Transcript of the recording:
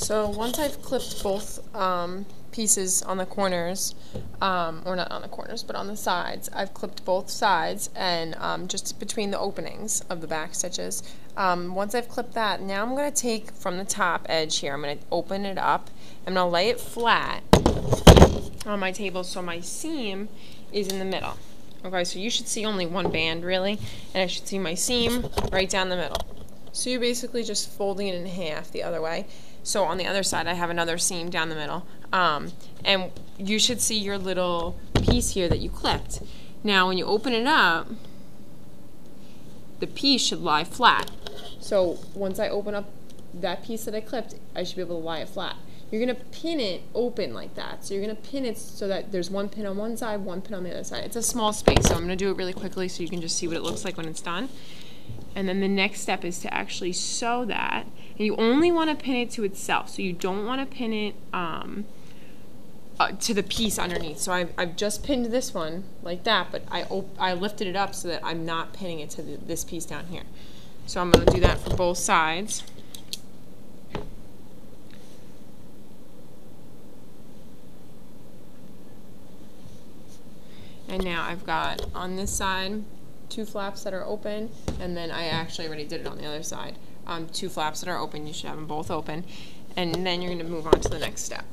So once I've clipped both um, pieces on the corners, um, or not on the corners, but on the sides, I've clipped both sides and um, just between the openings of the back stitches. Um, once I've clipped that, now I'm going to take from the top edge here, I'm going to open it up, I'm going to lay it flat on my table so my seam is in the middle. Okay, so you should see only one band really, and I should see my seam right down the middle. So you're basically just folding it in half the other way. So on the other side, I have another seam down the middle. Um, and you should see your little piece here that you clipped. Now, when you open it up, the piece should lie flat. So once I open up that piece that I clipped, I should be able to lie it flat. You're going to pin it open like that. So you're going to pin it so that there's one pin on one side, one pin on the other side. It's a small space, so I'm going to do it really quickly so you can just see what it looks like when it's done. And then the next step is to actually sew that. And you only want to pin it to itself. So you don't want to pin it um, uh, to the piece underneath. So I've, I've just pinned this one like that, but I, I lifted it up so that I'm not pinning it to the, this piece down here. So I'm going to do that for both sides. And now I've got on this side two flaps that are open, and then I actually already did it on the other side. Um, two flaps that are open, you should have them both open, and then you're going to move on to the next step.